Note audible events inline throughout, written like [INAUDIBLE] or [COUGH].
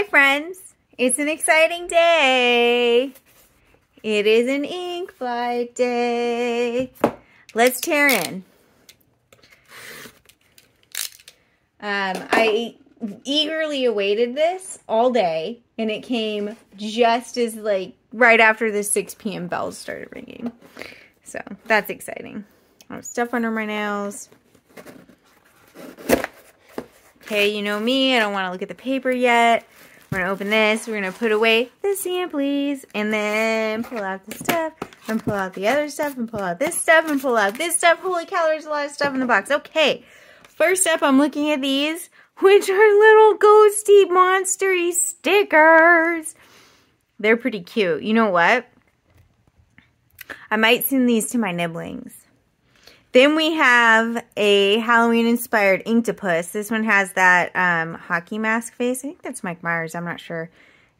Hi, friends. It's an exciting day. It is an ink flight day. Let's tear in. Um, I eagerly awaited this all day, and it came just as, like, right after the 6 p.m. bells started ringing. So, that's exciting. I have stuff under my nails. Okay, you know me. I don't want to look at the paper yet. We're going to open this. We're going to put away the samplies and then pull out the stuff and pull out the other stuff and pull out this stuff and pull out this stuff. Holy cow, there's a lot of stuff in the box. Okay, first up, I'm looking at these, which are little ghosty monstery stickers. They're pretty cute. You know what? I might send these to my nibblings. Then we have a Halloween-inspired Inktopuss. This one has that um, hockey mask face. I think that's Mike Myers. I'm not sure.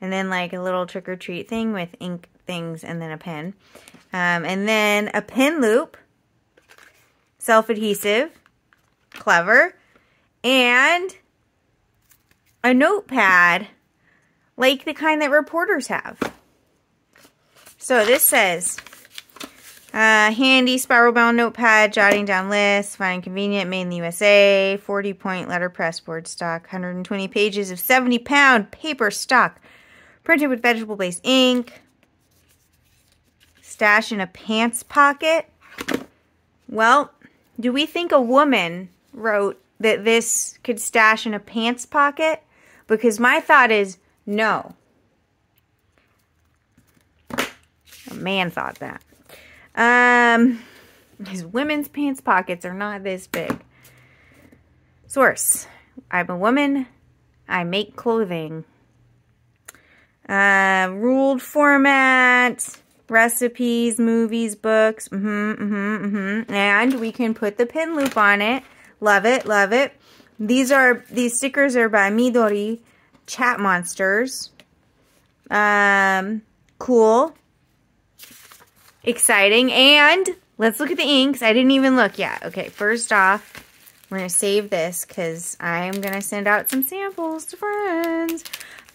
And then like a little trick-or-treat thing with ink things and then a pen. Um, and then a pen loop. Self-adhesive. Clever. And a notepad like the kind that reporters have. So this says, uh, handy spiral bound notepad, jotting down lists, fine convenient, made in the USA, 40 point letterpress board stock, 120 pages of 70 pound paper stock, printed with vegetable based ink, stash in a pants pocket. Well, do we think a woman wrote that this could stash in a pants pocket? Because my thought is no. A man thought that. Um, his women's pants pockets are not this big. Source. I'm a woman. I make clothing. Uh, ruled format, recipes, movies, books, mm-hmm, mm-hmm, mm-hmm. And we can put the pin loop on it. Love it, love it. These are, these stickers are by Midori Chat Monsters. Um, cool exciting. And let's look at the inks. I didn't even look yet. Okay, first off, we're going to save this because I'm going to send out some samples to friends.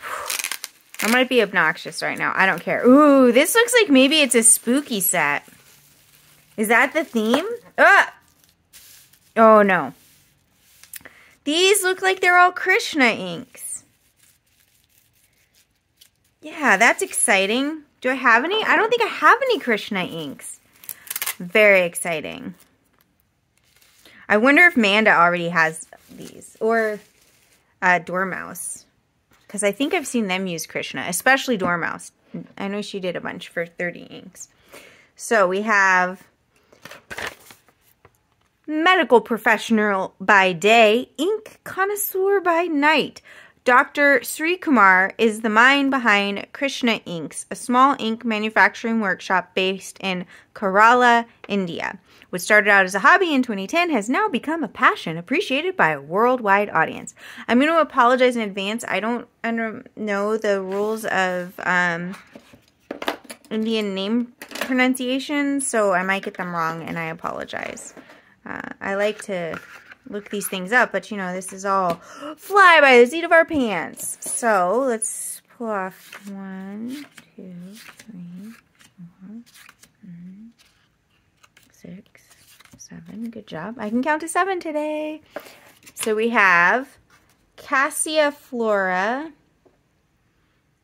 [SIGHS] I might be obnoxious right now. I don't care. Ooh, this looks like maybe it's a spooky set. Is that the theme? Ah! Oh, no. These look like they're all Krishna inks. Yeah, that's exciting. Do I have any? I don't think I have any Krishna inks. Very exciting. I wonder if Manda already has these. Or uh, Dormouse. Because I think I've seen them use Krishna. Especially Dormouse. I know she did a bunch for 30 inks. So we have medical professional by day, ink connoisseur by night. Dr. Sri Kumar is the mind behind Krishna Inks, a small ink manufacturing workshop based in Kerala, India. What started out as a hobby in 2010 has now become a passion appreciated by a worldwide audience. I'm going to apologize in advance. I don't know the rules of um, Indian name pronunciation, so I might get them wrong, and I apologize. Uh, I like to look these things up, but you know, this is all fly by the seat of our pants. So let's pull off one, two, three, four, five, six, seven. Good job. I can count to seven today. So we have Cassia Flora.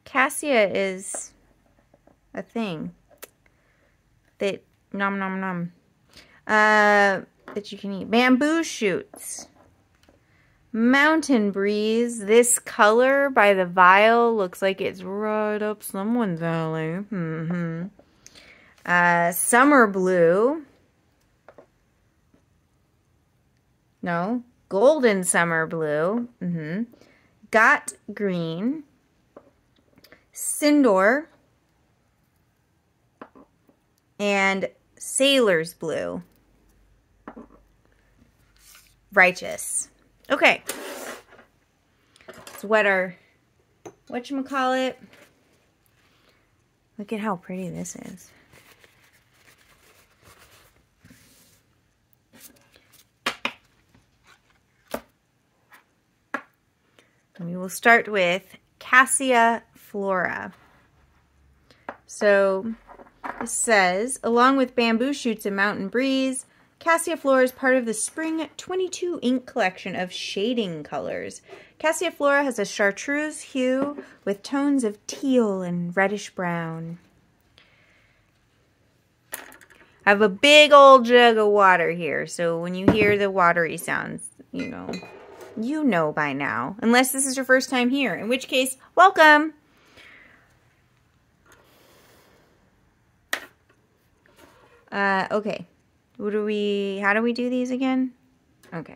Cassia is a thing that nom nom nom. Uh, that you can eat. Bamboo shoots. Mountain breeze. This color by the vial looks like it's right up someone's alley. Mm -hmm. uh, summer blue. No. Golden summer blue. Mm -hmm. Got green. Sindoor. And sailor's blue righteous. Okay. It's what our, whatchamacallit. Look at how pretty this is. And we will start with Cassia flora. So it says, along with bamboo shoots and mountain breeze, Cassia Flora is part of the Spring 22 ink collection of shading colors. Cassia Flora has a chartreuse hue with tones of teal and reddish brown. I have a big old jug of water here, so when you hear the watery sounds, you know, you know by now. Unless this is your first time here, in which case, welcome! Uh, okay. What do we, how do we do these again? Okay.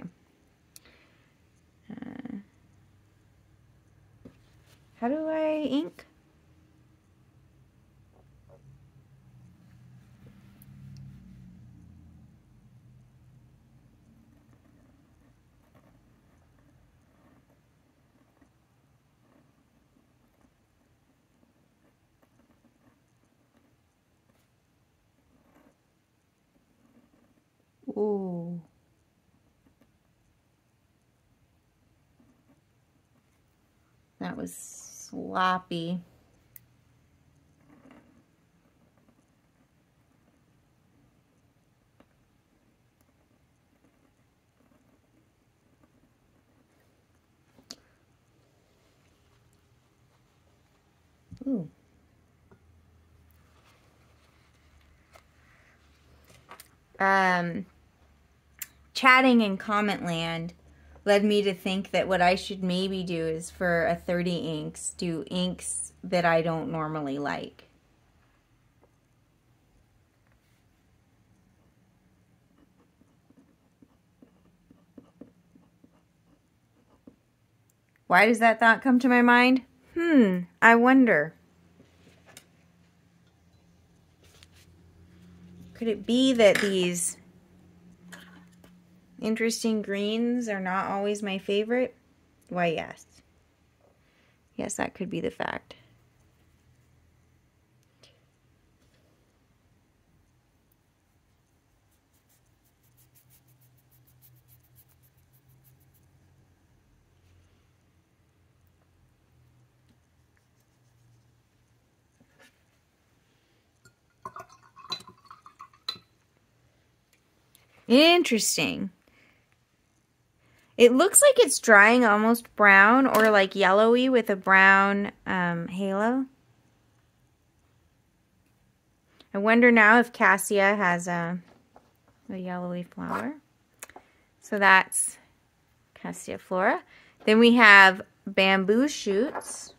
Uh, how do I ink? Ooh. That was sloppy. Ooh. Um, chatting in comment land led me to think that what I should maybe do is for a 30 inks, do inks that I don't normally like. Why does that thought come to my mind? Hmm, I wonder. Could it be that these interesting greens are not always my favorite? Why, yes. Yes, that could be the fact. Interesting. It looks like it's drying almost brown or like yellowy with a brown um, halo. I wonder now if Cassia has a, a yellowy flower. So that's Cassia flora. Then we have bamboo shoots.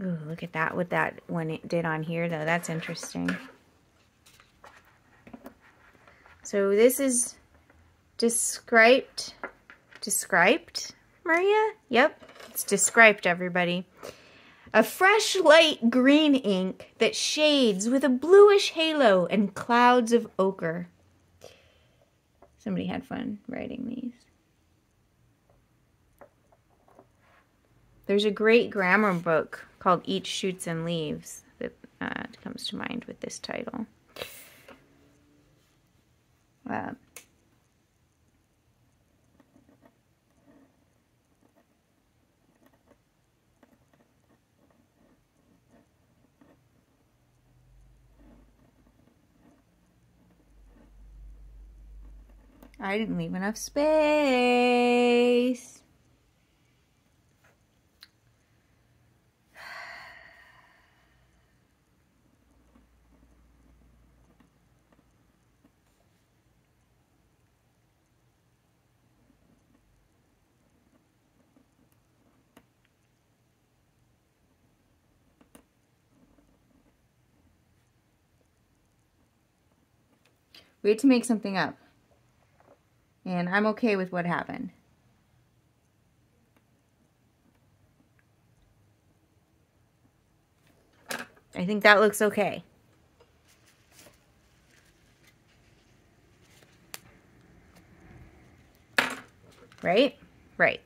Ooh, look at that, what that one it did on here though. That's interesting. So this is described, described, Maria? Yep, it's described, everybody. A fresh light green ink that shades with a bluish halo and clouds of ochre. Somebody had fun writing these. There's a great grammar book called Eats Shoots and Leaves that uh, comes to mind with this title. Uh, I didn't leave enough space. We had to make something up. And I'm okay with what happened. I think that looks okay. Right? Right.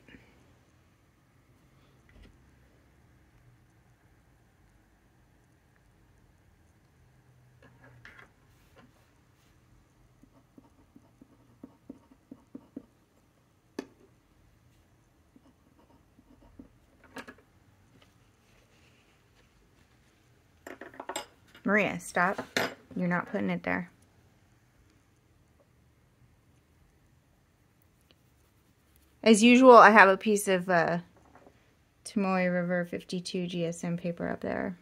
Maria, stop. You're not putting it there. As usual, I have a piece of uh, Tomoe River 52 GSM paper up there.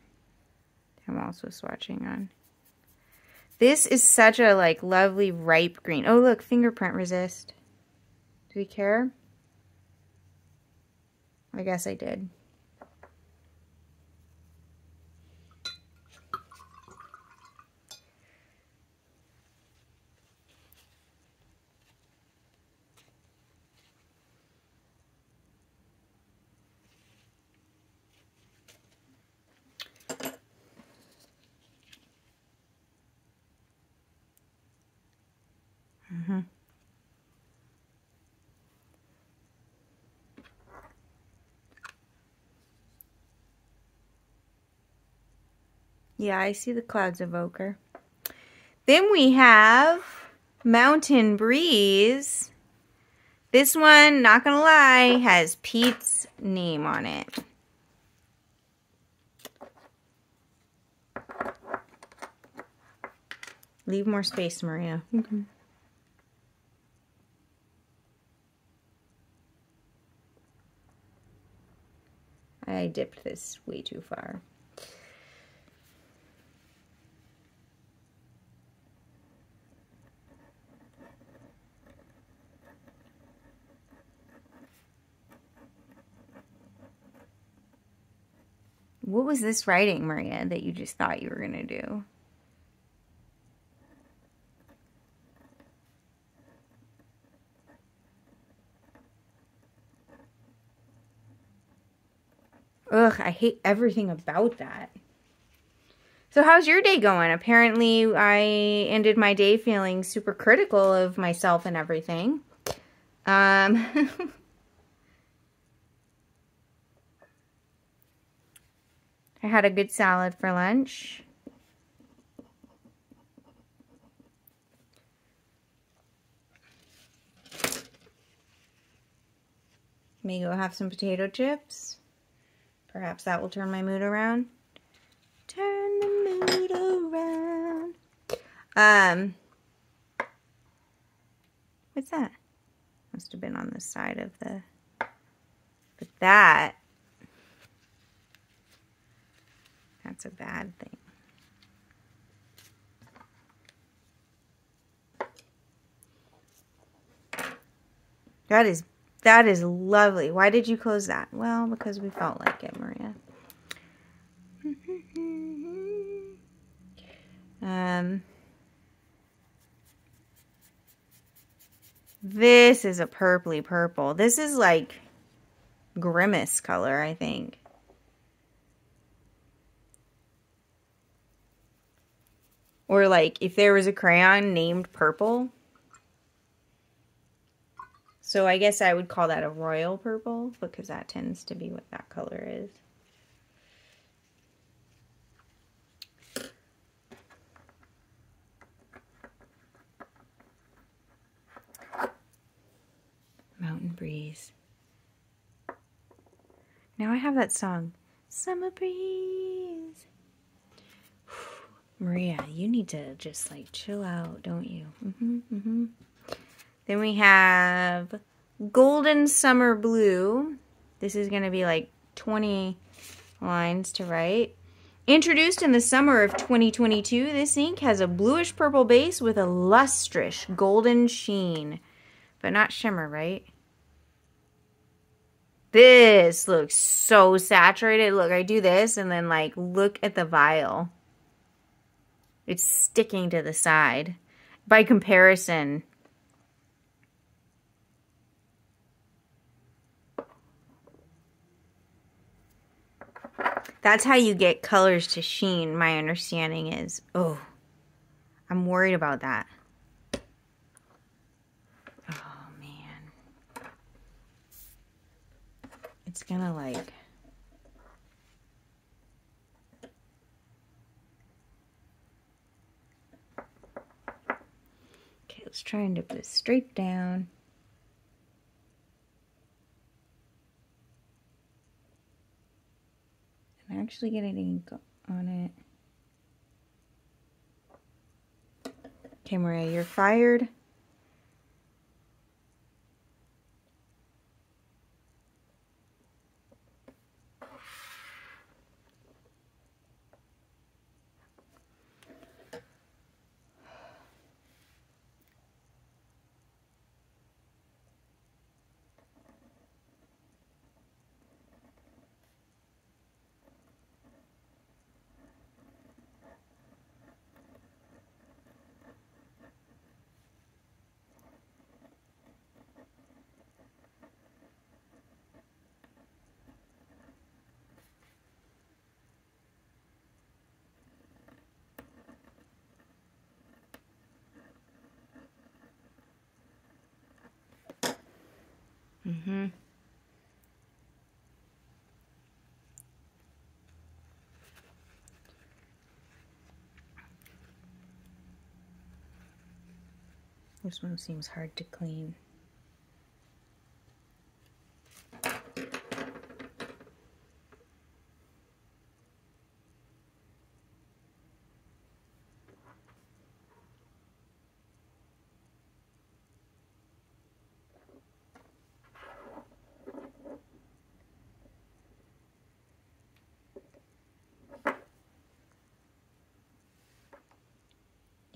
I'm also swatching on. This is such a like lovely ripe green. Oh look, fingerprint resist. Do we care? I guess I did. Mm-hmm. Yeah, I see the clouds of ochre. Then we have Mountain Breeze. This one, not gonna lie, has Pete's name on it. Leave more space, Maria. Okay. I dipped this way too far. Was this writing, Maria, that you just thought you were going to do? Ugh, I hate everything about that. So how's your day going? Apparently I ended my day feeling super critical of myself and everything. Um... [LAUGHS] I had a good salad for lunch. May go have some potato chips. Perhaps that will turn my mood around. Turn the mood around. Um, what's that? Must have been on the side of the, but that That's a bad thing. That is that is lovely. Why did you close that? Well, because we felt like it, Maria. [LAUGHS] um This is a purpley purple. This is like grimace color, I think. Or like if there was a crayon named purple. So I guess I would call that a royal purple because that tends to be what that color is. Mountain breeze. Now I have that song, Summer Breeze. Maria, you need to just like chill out, don't you? Mm-hmm, mm-hmm. Then we have Golden Summer Blue. This is going to be like 20 lines to write. Introduced in the summer of 2022, this ink has a bluish purple base with a lustrous golden sheen. But not shimmer, right? This looks so saturated. Look, I do this and then like look at the vial. It's sticking to the side. By comparison, that's how you get colors to sheen, my understanding is. Oh, I'm worried about that. Oh, man. It's gonna like... trying to put straight down. And actually get an ink on it. Okay, Maria, you're fired. Mm-hmm. This one seems hard to clean.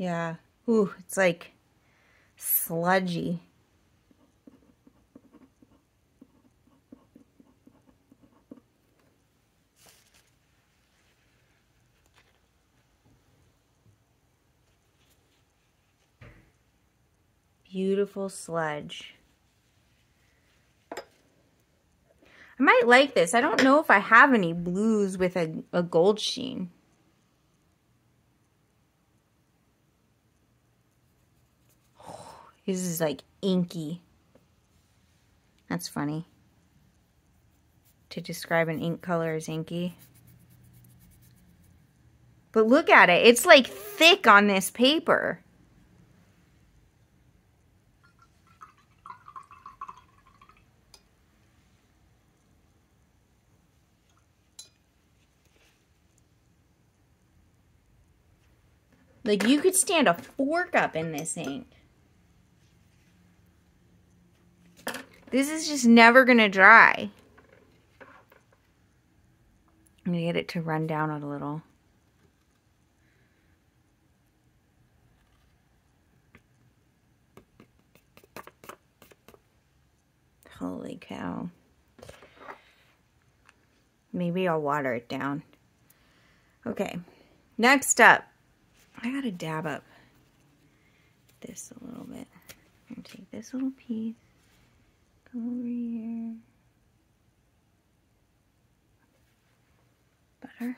Yeah. Ooh, it's like sludgy. Beautiful sludge. I might like this. I don't know if I have any blues with a, a gold sheen. This is like inky. That's funny. To describe an ink color as inky. But look at it. It's like thick on this paper. Like you could stand a fork up in this ink. This is just never going to dry. I'm going to get it to run down a little. Holy cow. Maybe I'll water it down. Okay, next up, I gotta dab up this a little bit. I'm gonna take this little piece over here. Butter.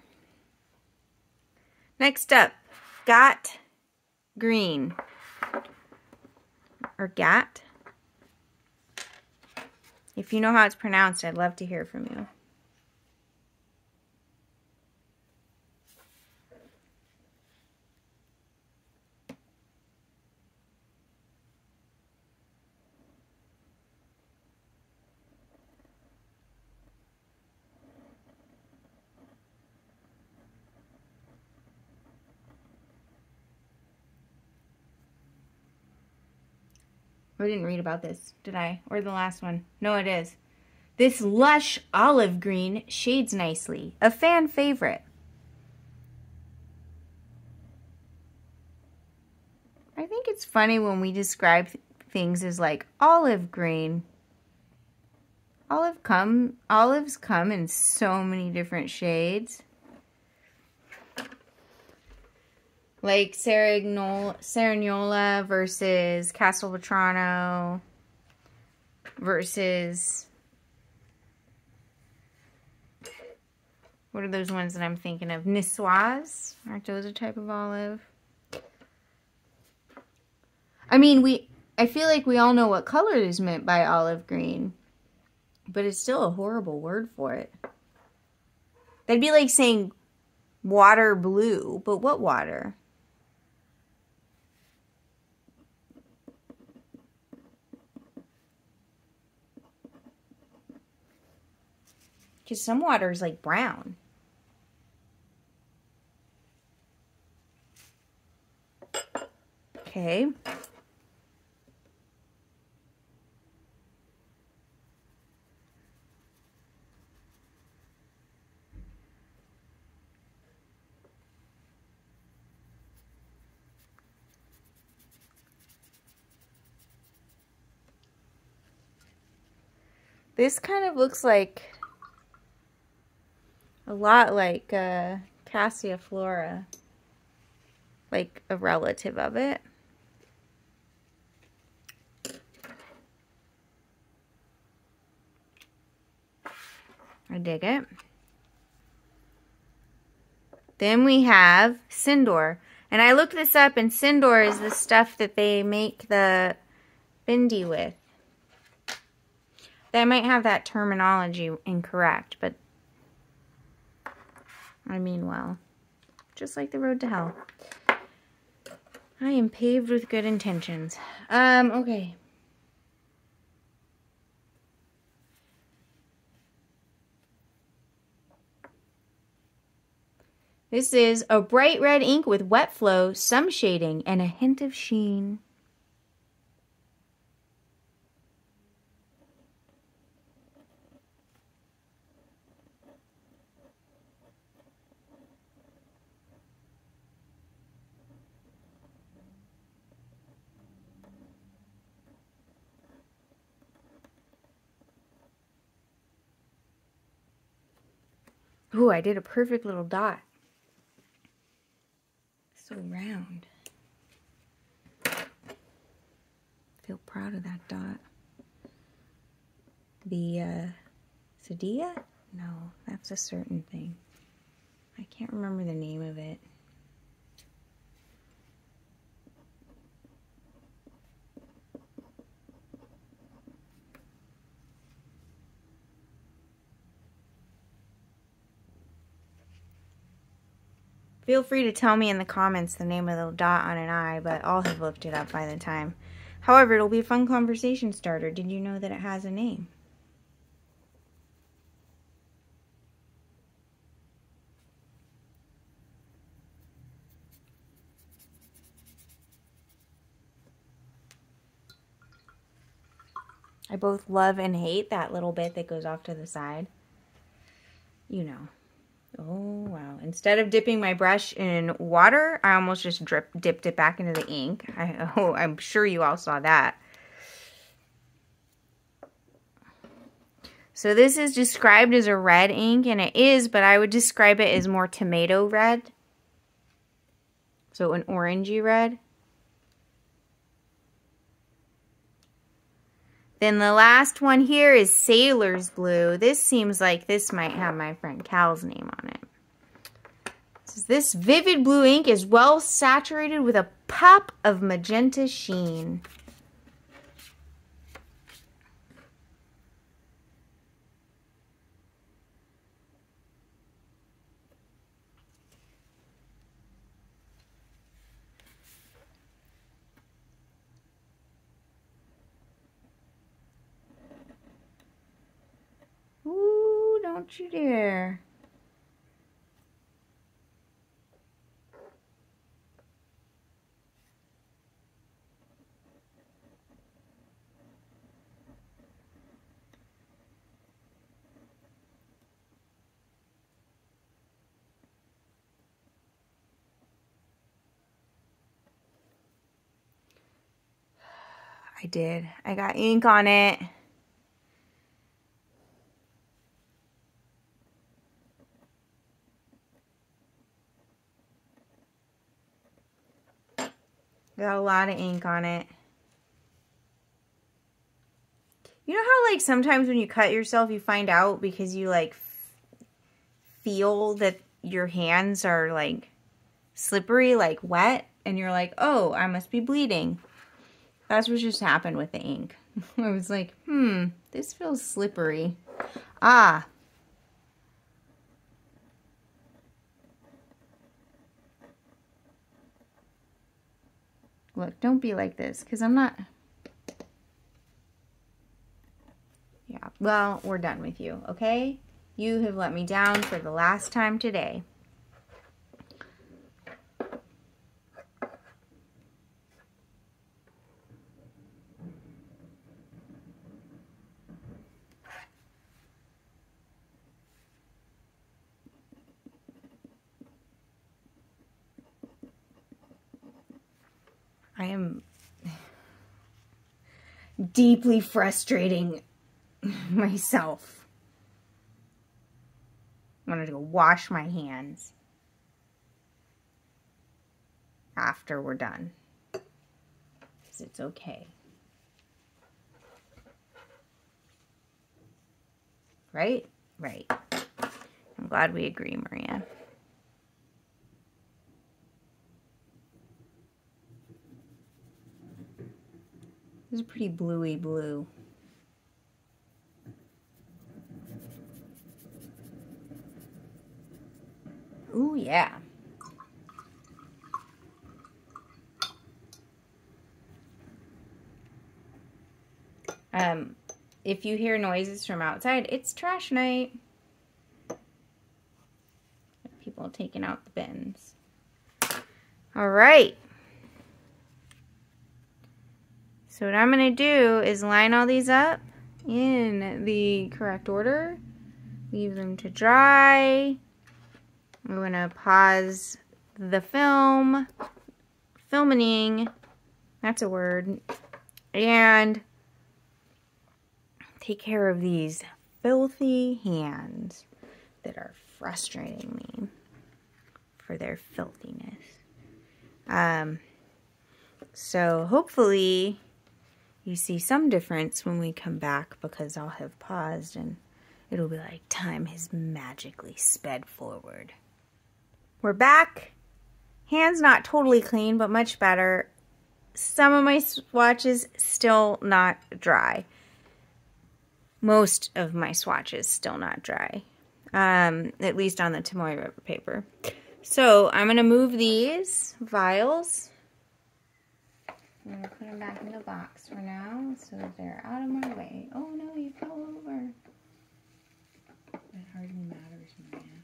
Next up, Got Green. Or Gat. If you know how it's pronounced, I'd love to hear from you. I didn't read about this, did I? Or the last one? No, it is. This lush olive green shades nicely. A fan favorite. I think it's funny when we describe things as like olive green. Olive come olives come in so many different shades. Like Cerignola versus Castelvetrano versus what are those ones that I'm thinking of? Niçoise? Aren't those a type of olive? I mean, we I feel like we all know what color is meant by olive green, but it's still a horrible word for it. That'd be like saying water blue, but what water? Because some water is like brown. Okay. This kind of looks like a lot like uh, Flora, like a relative of it. I dig it. Then we have Sindoor. And I looked this up, and Sindoor is the stuff that they make the bindi with. They might have that terminology incorrect, but I mean well. Just like the road to hell. I am paved with good intentions. Um, okay. This is a bright red ink with wet flow, some shading, and a hint of sheen. Ooh, I did a perfect little dot. So round. Feel proud of that dot. The uh, Sadia? No, that's a certain thing. I can't remember the name of it. Feel free to tell me in the comments the name of the dot on an eye, but I'll have looked it up by the time. However, it'll be a fun conversation starter. Did you know that it has a name? I both love and hate that little bit that goes off to the side. You know. Oh, wow. Instead of dipping my brush in water, I almost just drip, dipped it back into the ink. I, [LAUGHS] oh, I'm sure you all saw that. So this is described as a red ink, and it is, but I would describe it as more tomato red. So an orangey red. Then the last one here is Sailor's Blue. This seems like this might have my friend Cal's name on it. This vivid blue ink is well saturated with a pop of magenta sheen. Don't you dare. [SIGHS] I did. I got ink on it. Lot of ink on it. You know how like sometimes when you cut yourself you find out because you like feel that your hands are like slippery, like wet, and you're like, oh, I must be bleeding. That's what just happened with the ink. [LAUGHS] I was like, hmm, this feels slippery. Ah, Look, don't be like this because I'm not... Yeah, well, we're done with you, okay? You have let me down for the last time today. I am deeply frustrating [LAUGHS] myself. I'm going to go wash my hands after we're done. Because it's okay. Right? Right. I'm glad we agree, Maria. This is pretty bluey blue. Ooh, yeah. Um, if you hear noises from outside, it's trash night. People taking out the bins. All right. So what I'm going to do is line all these up in the correct order. Leave them to dry. I'm going to pause the film. Filming. That's a word. And take care of these filthy hands that are frustrating me for their filthiness. Um, so hopefully you see some difference when we come back because I'll have paused and it'll be like time has magically sped forward. We're back. Hands not totally clean, but much better. Some of my swatches still not dry most of my swatches still not dry, um, at least on the Tomoe River paper. So I'm going to move these vials. I'm going to put them back in the box for now so that they're out of my way. Oh no, you fell over. It hardly matters, man.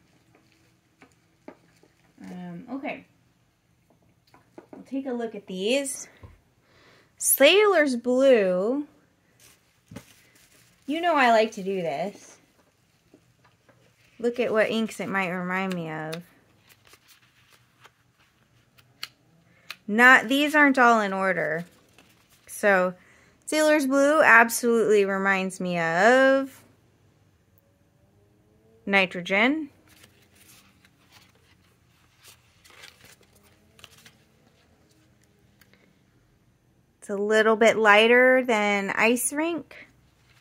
Um, okay. We'll take a look at these. Sailor's Blue you know I like to do this. Look at what inks it might remind me of. Not, these aren't all in order. So, Sailor's Blue absolutely reminds me of Nitrogen. It's a little bit lighter than Ice Rink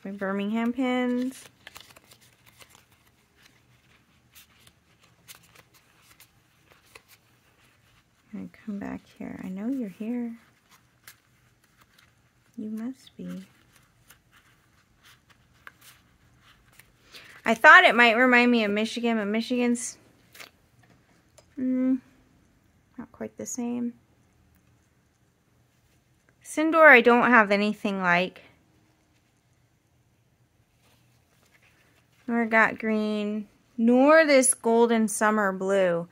my Birmingham Pens. Come back here. I know you're here. You must be. I thought it might remind me of Michigan, but Michigan's mm, not quite the same. Sindoor I don't have anything like. nor got green, nor this golden summer blue.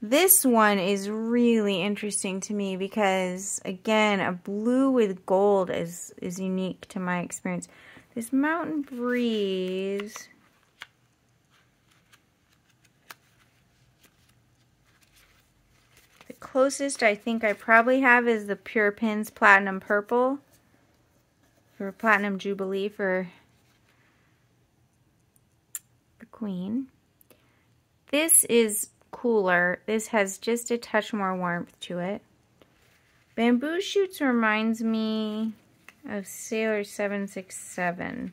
This one is really interesting to me because, again, a blue with gold is, is unique to my experience. This Mountain Breeze... The closest I think I probably have is the Pure Pens Platinum Purple for Platinum Jubilee for the Queen. This is cooler. This has just a touch more warmth to it. Bamboo Shoots reminds me of Sailor 767.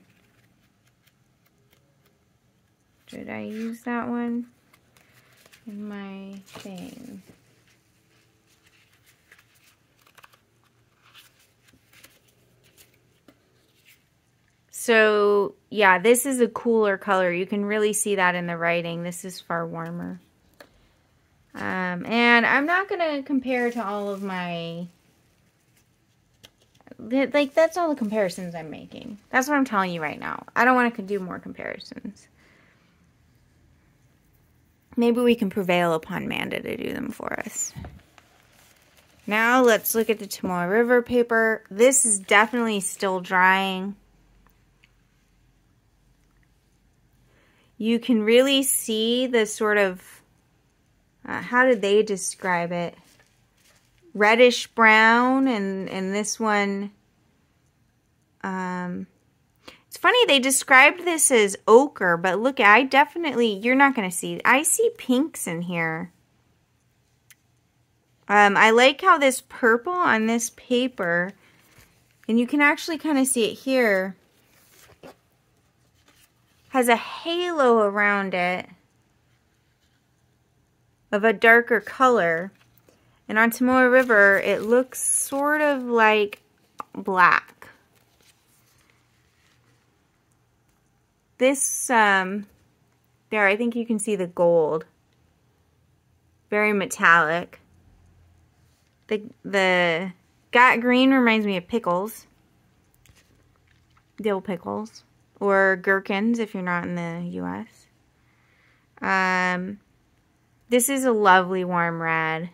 Did I use that one in my thing? So yeah, this is a cooler color. You can really see that in the writing. This is far warmer. Um, and I'm not going to compare to all of my, like that's all the comparisons I'm making. That's what I'm telling you right now. I don't want to do more comparisons. Maybe we can prevail upon Manda to do them for us. Now let's look at the Tomoe River paper. This is definitely still drying. you can really see the sort of, uh, how did they describe it? reddish brown and, and this one, um, it's funny, they described this as ochre, but look, I definitely, you're not going to see, I see pinks in here. Um, I like how this purple on this paper, and you can actually kind of see it here, has a halo around it of a darker color. And on Tomoe River, it looks sort of like black. This, um, there, I think you can see the gold. Very metallic. The, the got green reminds me of pickles. Dill pickles. Or gherkins if you're not in the U.S. Um, this is a lovely warm red.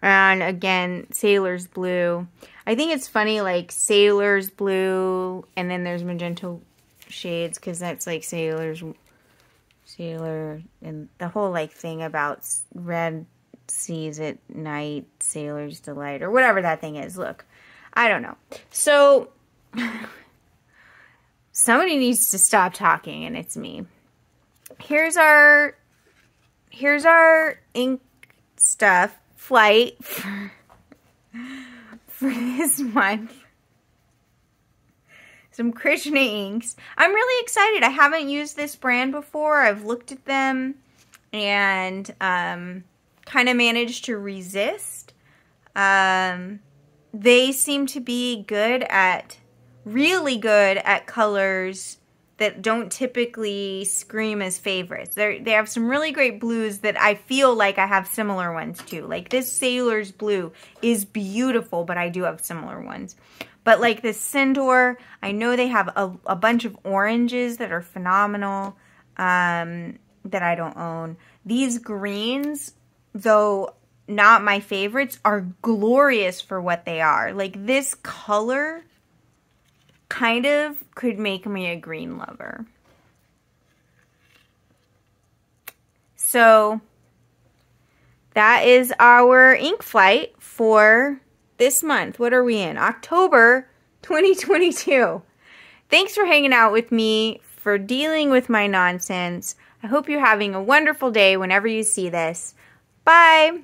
And again, Sailor's Blue. I think it's funny, like, Sailor's Blue, and then there's magenta shades, because that's, like, Sailor's, Sailor, and the whole, like, thing about red seas at night, Sailor's Delight, or whatever that thing is. Look, I don't know. So, [LAUGHS] somebody needs to stop talking, and it's me. Here's our, here's our ink stuff flight for, for this month. Some Krishna inks. I'm really excited. I haven't used this brand before. I've looked at them and um, kind of managed to resist. Um, they seem to be good at, really good at colors that don't typically scream as favorites. They they have some really great blues that I feel like I have similar ones too. Like this Sailor's Blue is beautiful, but I do have similar ones. But like this Sindoor, I know they have a, a bunch of oranges that are phenomenal um, that I don't own. These greens, though not my favorites, are glorious for what they are. Like this color kind of could make me a green lover. So that is our ink flight for this month. What are we in? October 2022. Thanks for hanging out with me, for dealing with my nonsense. I hope you're having a wonderful day whenever you see this. Bye.